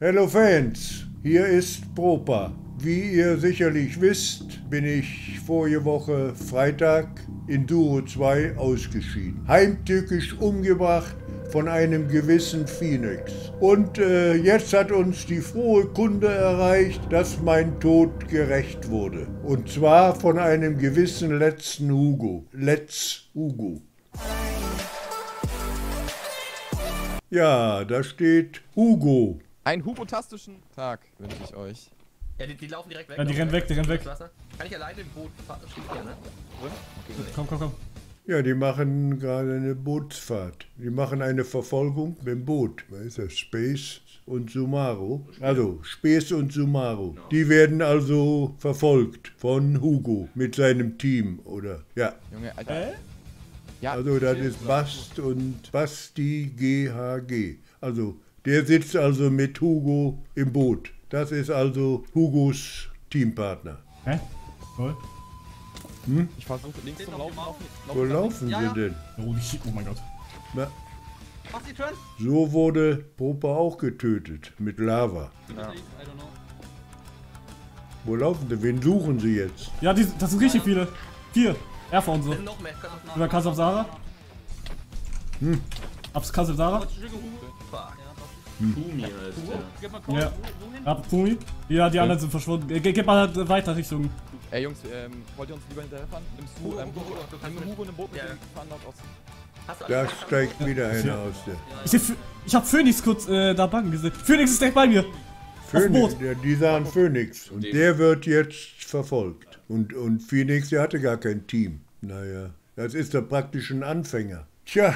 Hello Fans, hier ist Propa. Wie ihr sicherlich wisst, bin ich vorige Woche Freitag in Duro 2 ausgeschieden. Heimtückisch umgebracht von einem gewissen Phoenix. Und äh, jetzt hat uns die frohe Kunde erreicht, dass mein Tod gerecht wurde. Und zwar von einem gewissen letzten Hugo. Let's Hugo. Ja, da steht Hugo. Einen hubotastischen Tag wünsche ich euch. Ja, die, die laufen direkt weg. Ja, die rennen weg, die rennen weg. Wasser. Kann ich alleine im Boot fahren? Hier, ne? Okay. Komm, komm, komm. Ja, die machen gerade eine Bootsfahrt. Die machen eine Verfolgung mit dem Boot. Was ist das? Space und Sumaro. Also, Space und Sumaro. Die werden also verfolgt von Hugo mit seinem Team, oder? Ja. Junge, Alter. Äh? Ja, Also, das ist Bast und Basti GHG. Also, der sitzt also mit Hugo im Boot. Das ist also Hugos Teampartner. Hä? Toll. ich versuche links zum Laufen. laufen, Wo laufen Ja, sie ja. denn? Oh, oh mein Gott. Na, Mach die Trend? so wurde Popa auch getötet mit Lava. Know. Wo laufen sie? Wen suchen sie jetzt? Ja, die, das sind richtig viele. Vier. Erfa und so. Über Kasab Sarah. Hm. Abs Kasab Sarah. Fuck. Kumi heißt der. Gib mal Call. Ja. Ab Fumi. Ja, die anderen sind verschwunden. Ge gib mal halt weiter Richtung. Ey Jungs, ähm, wollt ihr uns lieber hinterherfahren? Nimmst du, ähm, Hugo, du kannst nimm. Hugo in dem Boot mit Ja. dem fahren laut aus. Hast du Da steigt wieder einer aus der. Ich, ich hab Phoenix kurz äh, da bangen gesehen. Phoenix ist direkt bei mir. Phoenix, der, dieser ein Phoenix. Und der wird jetzt verfolgt. Und, und Phoenix, der hatte gar kein Team. Naja, das ist doch praktisch ein Anfänger. Tja,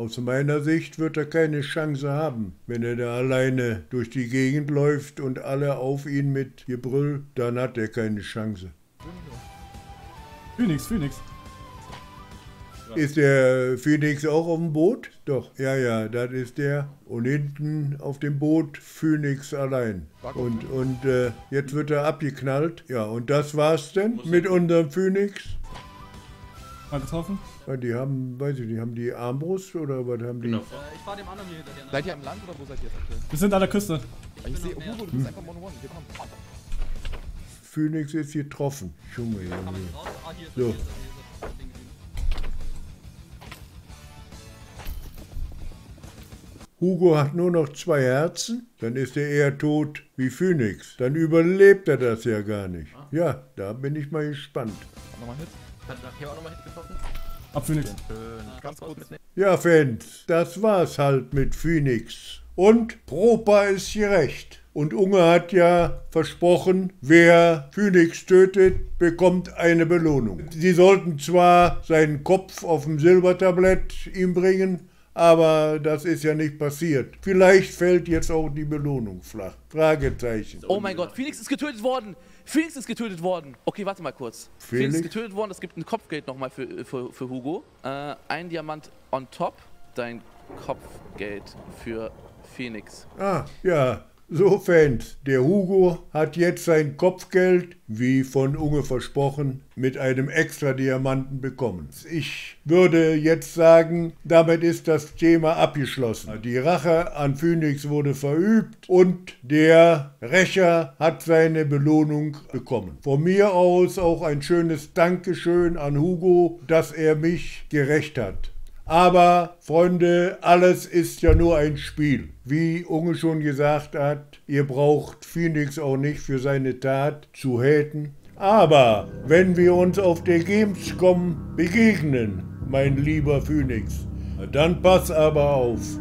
aus meiner Sicht wird er keine Chance haben, wenn er da alleine durch die Gegend läuft und alle auf ihn mit Gebrüll, dann hat er keine Chance. Phoenix, Phoenix. Ist der Phoenix auch auf dem Boot? Doch, ja, ja, das ist der. Und hinten auf dem Boot Phoenix allein. Und, und äh, jetzt wird er abgeknallt. Ja, und das war's denn mit unserem Phoenix? Mal getroffen. Ja, die haben, weiß ich nicht, haben die Armbrust oder was haben die? Genau. Äh, ich fahr dem anderen hier hinter dir. Seid ihr am Land oder wo seid ihr jetzt aktuell? Wir sind an der Küste. Ich sehe, Hugo, du bist einfach One-One. Wir kommen. Phoenix ist getroffen. Junge, Junge. Ah, hier ist So. er, hier ist er, hier ist. Hugo hat nur noch zwei Herzen, dann ist er eher tot wie Phoenix. Dann überlebt er das ja gar nicht. Ja, da bin ich mal gespannt. Nochmal Hit. Hat hier auch nochmal Hit getroffen? Ab Phoenix. Schön. Ganz kurz. Ja, Fans, das war's halt mit Phoenix. Und Propa ist gerecht. Und Unge hat ja versprochen, wer Phoenix tötet, bekommt eine Belohnung. Sie sollten zwar seinen Kopf auf dem Silbertablett ihm bringen, aber das ist ja nicht passiert. Vielleicht fällt jetzt auch die Belohnung flach. Fragezeichen. Oh mein Gott, Phoenix ist getötet worden! Phoenix ist getötet worden! Okay, warte mal kurz. Phoenix, Felix? ist getötet worden, es gibt ein Kopfgeld nochmal für, für, für Hugo. Äh, ein Diamant on top, dein Kopfgeld für Phoenix. Ah, ja, so Fans. Der Hugo hat jetzt sein Kopfgeld, wie von Unge versprochen, mit einem extra Diamanten bekommen. Ich würde jetzt sagen, damit ist das Thema abgeschlossen. Die Rache an Phoenix wurde verübt und der Rächer hat seine Belohnung bekommen. Von mir aus auch ein schönes Dankeschön an Hugo, dass er mich gerecht hat. Aber, Freunde, alles ist ja nur ein Spiel. Wie Unge schon gesagt hat, ihr braucht Phoenix auch nicht für seine Tat zu haten. Aber wenn wir uns auf der Gamescom begegnen, mein lieber Phoenix, dann pass aber auf.